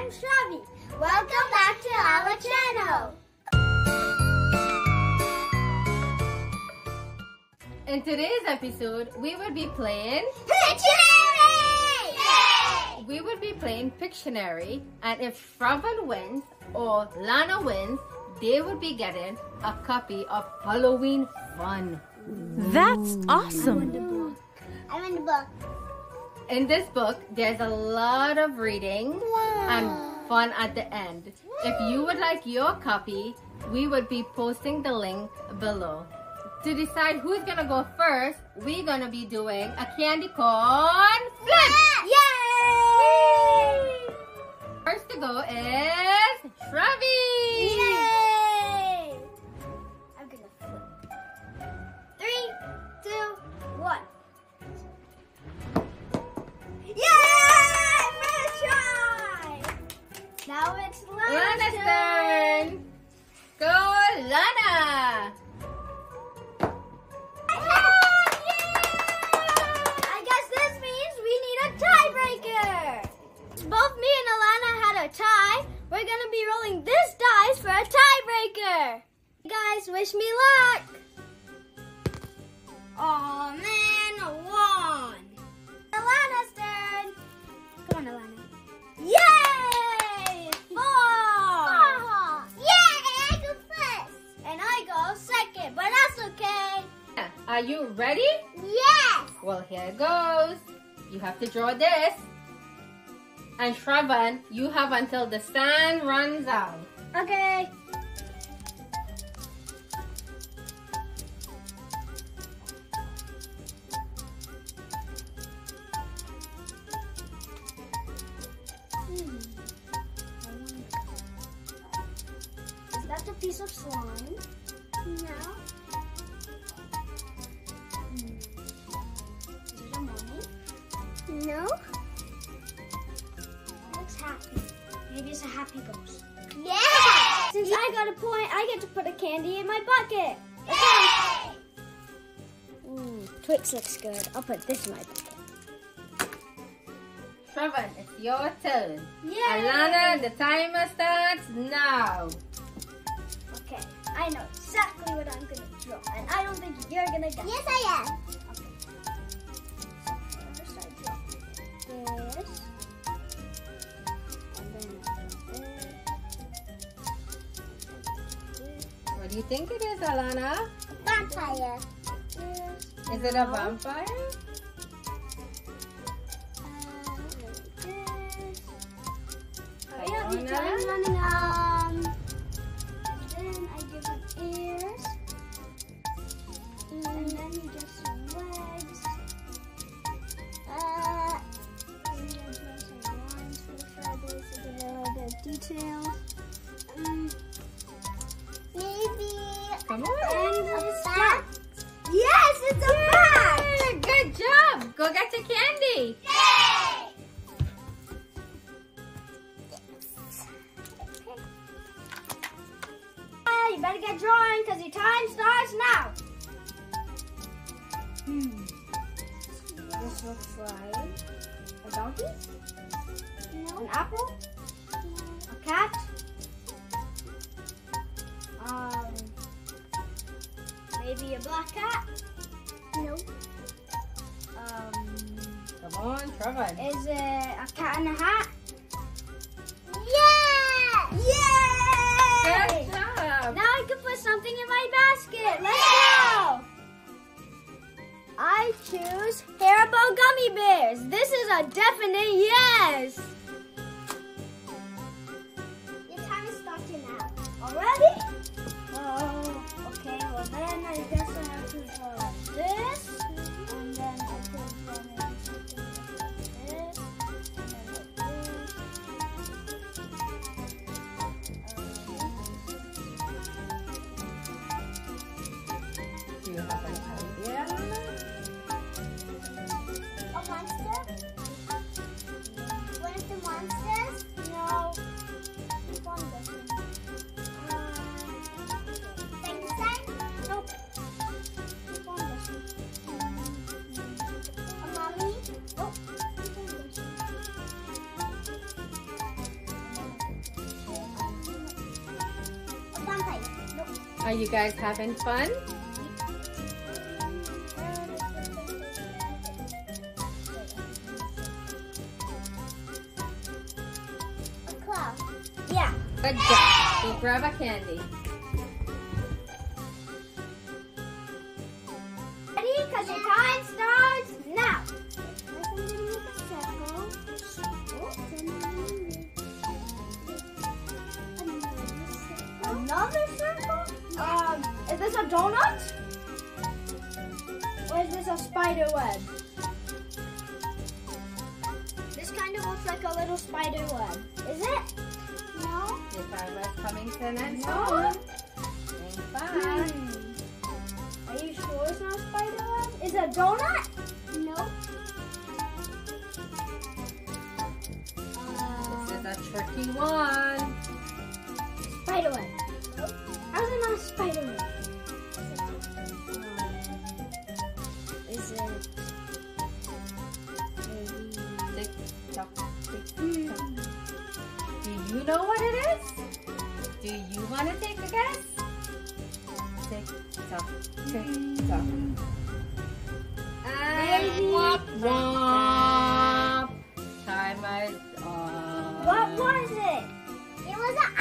I'm Shravi. Welcome back to our channel. In today's episode, we will be playing Pictionary! Yay! we will be playing Pictionary, and if Shravi wins or Lana wins, they will be getting a copy of Halloween Fun. That's awesome. The book. I'm in the book. In this book, there's a lot of reading and fun at the end. If you would like your copy, we would be posting the link below. To decide who's gonna go first, we're gonna be doing a candy corn flip! Yay! First to go is Shravi! Yay! It's Lana's turn. Go Lana! I guess this means we need a tiebreaker. Both me and Alana had a tie. We're gonna be rolling this dice for a tiebreaker. Guys, wish me luck. Oh man, one. Alana's turn. Come on, Alana. Yay! Are you ready? Yes. Well, here it goes. You have to draw this. And Shravi, you have until the sun runs out. Okay. Hmm. Is that the piece of slime? No. No. Looks happy. Maybe it's a happy ghost. Yeah! Since I got a point, I get to put a candy in my bucket. Yay! Ooh, Twix looks good. I'll put this in my bucket. Shravi, it's your turn. Yay! Alana, the timer starts now. Okay, I know exactly what I'm gonna draw, and I don't think you're gonna get Yes, I am. What do you think it is, Alana? Vampire. Is it a vampire? Uh, yeah, the Alana? This looks like a donkey? No. An apple? A cat? Um, maybe a black cat? No. Um, Come on, Shravi. is it a cat in a hat? Yeah! Yay! Good job. Now I can put something in my basket. Let's go! I choose Haribo gummy bears. This is a definite yes. Are you guys having fun? A. Yeah. Good job. Go grab a candy. A donut? Or is this a spider web? This kind of looks like a little spider web. Is it? No. Your time is coming to an end. No. Saying bye. Hmm. Are you sure it's not a spider web? Is it a donut? No. This is a tricky one. Spider web. How's it not a spider web? You know what it is? Do you want to take a guess? Tick tock, tick tock. And womp womp. Time is up. What was it? It was an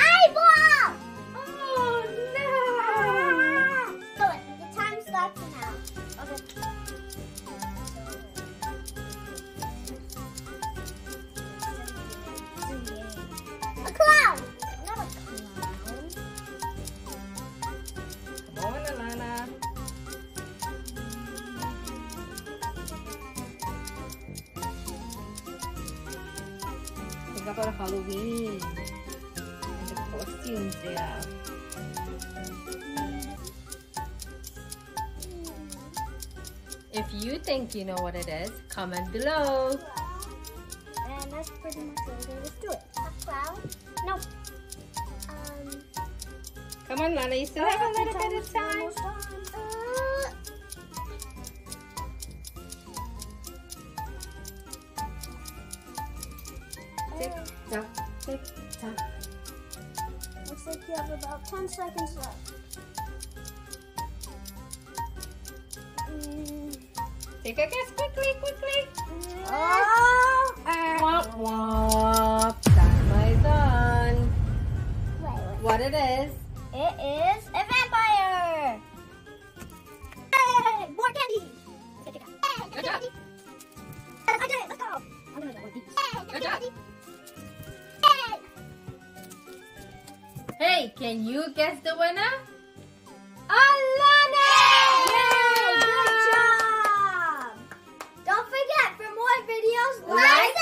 Think about Halloween and the costumes there. If you think you know what it is, comment below. And that's pretty much it. Let's do it. A clown? No. Um. Come on, Lana, you still have a little bit of time. Looks like you have about 10 seconds left. Mm. Take a guess quickly, quickly. Oh! Womp womp. Time is done. Wait, wait. What it is? It is a vampire! Hey, more candy! Good job. I did it! Let's go! I'm gonna get one of these. Good job. Hey, can you guess the winner? Alana! Yay! Yay! Good job! Don't forget, for more videos, like,